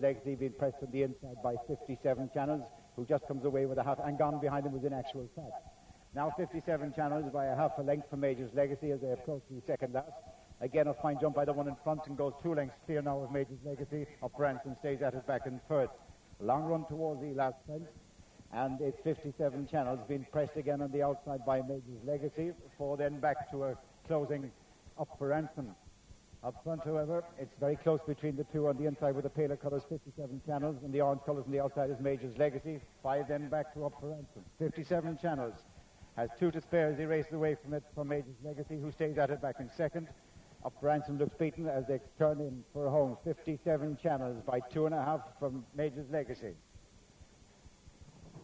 Legacy being pressed on the inside by 57 Channels, who just comes away with a half, and gone behind him was Inactualfact. Now 57 Channels by a half a length from Major's Legacy as they approach the second last. Again, a fine jump by the one in front and goes two lengths clear now of Major's Legacy. Up Branson stays at it back in third. Long run towards the last fence. And it's 57 channels being pressed again on the outside by Major's Legacy for then back to a closing up for Ransom. Up front, however, it's very close between the two on the inside with the paler colours, 57 channels, and the orange colours on the outside is Major's Legacy. Five then back to up for Ransom. 57 channels has two to spare as he races away from it from Major's Legacy, who stays at it back in second. Up Ransom looks beaten as they turn in for home. 57 channels by two and a half from Major's Legacy.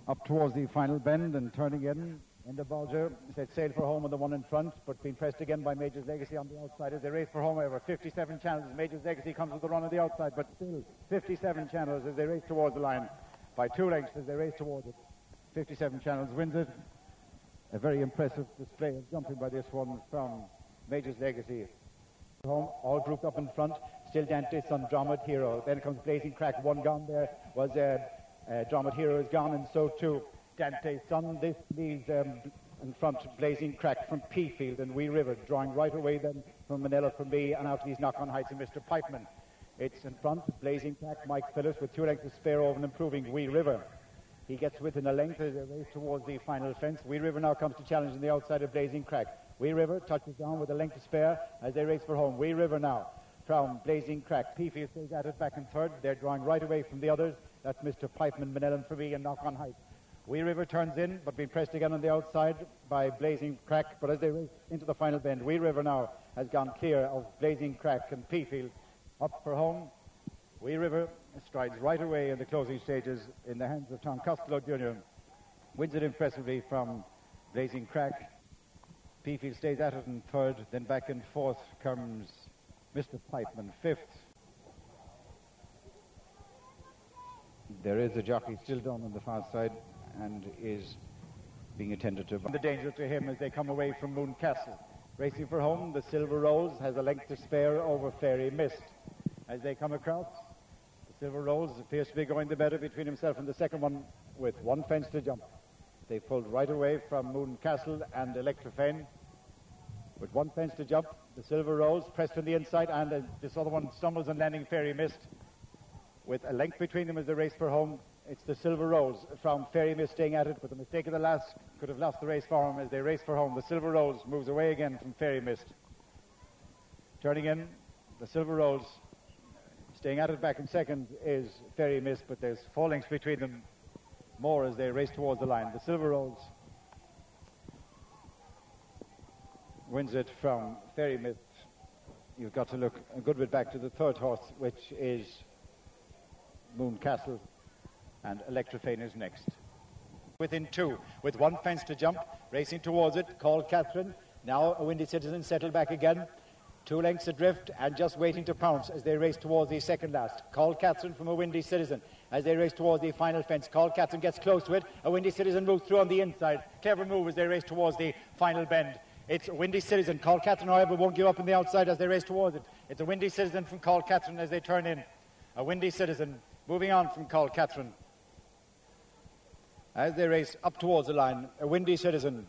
Up towards the final bend and turning in in the Bolger. Set sail for home on the one in front, but being pressed again by Major's Legacy on the outside as they race for home. However, 57 channels. Major's Legacy comes with the run on the outside, but still 57 channels as they race towards the line by two lengths as they race towards it. 57 channels wins it. A very impressive display of jumping by this one from Major's Legacy. Home, all grouped up in front. Still Dante's Sun Dromod Hero. Then comes Blazing Crack. One gone there was uh, uh, Dromod Hero is gone, and so too Dante's Sun. This leaves um, in front Blazing Crack from Peafield and Wee River, drawing right away then from Manila from me and out to these knock-on heights and Mr. Pipeman. It's in front, Blazing Crack, Mike Phillips with two lengths to spare over and improving Wee River. He gets within a length as they race towards the final fence. Wee River now comes to challenge on the outside of Blazing Crack. Wee River touches down with a length to spare as they race for home. Wee River now from Blazing Crack. Peafield stays at it back in third. They're drawing right away from the others. That's Mr. Pipeman, Manellan for me, and Knock on Height. Wee River turns in, but being pressed again on the outside by Blazing Crack. But as they race into the final bend, Wee River now has gone clear of Blazing Crack and Peafield. Up for home, Wee River strides right away in the closing stages in the hands of Tom Costello Jr. Wins it impressively from Blazing Crack. Peafield stays at it in third, then back in fourth comes Mr. Pipeman, fifth. There is a jockey still down on the far side and is being attended to. The danger to him as they come away from Mooncastle. Racing for home, the Silver Rolls has a length to spare over Fairy Mist. As they come across, the Silver Rolls appears to be going the better between himself and the second one with one fence to jump. They pulled right away from Moon Castle and Electrophane. With one fence to jump, the Silver Rolls pressed on the inside, and uh, this other one stumbles on landing Fairy Mist. With a length between them as they race for home, it's the Silver Rolls from Fairy Mist staying at it, but the mistake of the last could have lost the race for him as they race for home. The Silver Rolls moves away again from Fairy Mist. Turning in, the Silver Rolls staying at it back in second is Fairy Mist, but there's four lengths between them more as they race towards the line. The Silver Rolls wins it from Fairy Mist. You've got to look a good bit back to the third horse, which is Mooncastle, and Electrophane is next. Within two, with one fence to jump, racing towards it, Call Catherine. Now a Windy Citizen settled back again. Two lengths adrift and just waiting to pounce as they race towards the second last. Call Catherine from a Windy Citizen as they race towards the final fence. Call Catherine gets close to it. A Windy Citizen moves through on the inside. Clever move as they race towards the final bend. It's a Windy Citizen. Call Catherine, however, won't give up on the outside as they race towards it. It's a Windy Citizen from Call Catherine as they turn in. A Windy Citizen moving on from Call Catherine. As they race up towards the line, a Windy Citizen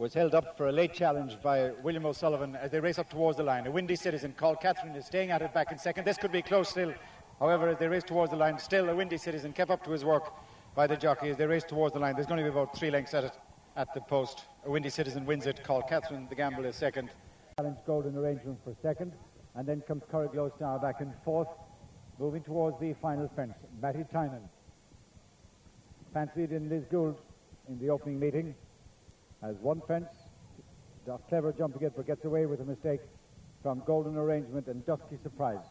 was held up for a late challenge by William O'Sullivan as they race up towards the line. A windy citizen Call Catherine is staying at it back in second. This could be close still. However, as they race towards the line, still a windy citizen kept up to his work by the jockey as they race towards the line. There's going to be about three lengths at it at the post. A windy citizen wins it. Call Catherine, the gamble is second. Challenge golden arrangement for second. And then comes Corriglow back in fourth, moving towards the final fence. Matty Tynan. Fancied in Lisgoold in the opening meeting has one fence. Does clever jumping it, but gets away with a mistake from Golden Arrangement and Dusky Surprise.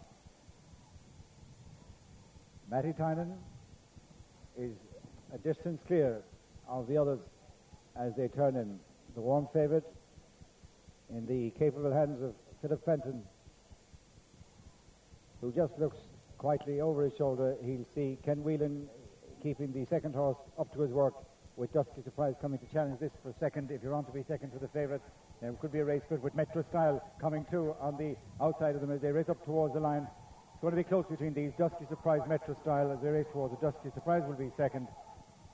Matty Tynan is a distance clear of the others as they turn in. The warm favourite in the capable hands of Philip Fenton, who just looks quietly over his shoulder. He'll see Ken Whelan keeping the second horse up to his work with Dusky Surprise coming to challenge this for second. If you're on to be second to the favourite, there could be a race good with Metrostyle coming too on the outside of them as they race up towards the line. It's going to be close between these. Dusky Surprise Metrostyle as they race towards the Dusky Surprise will be second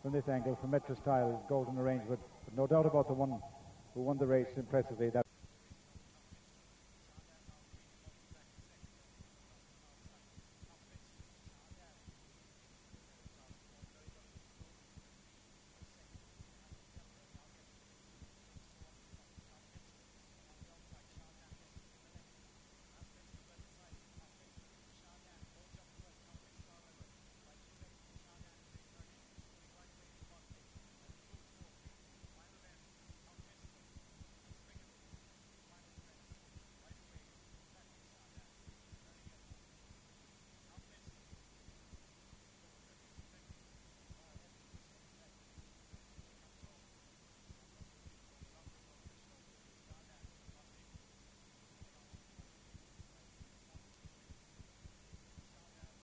from this angle from Metrostyle Golden Arrangement. But no doubt about the one who won the race impressively. That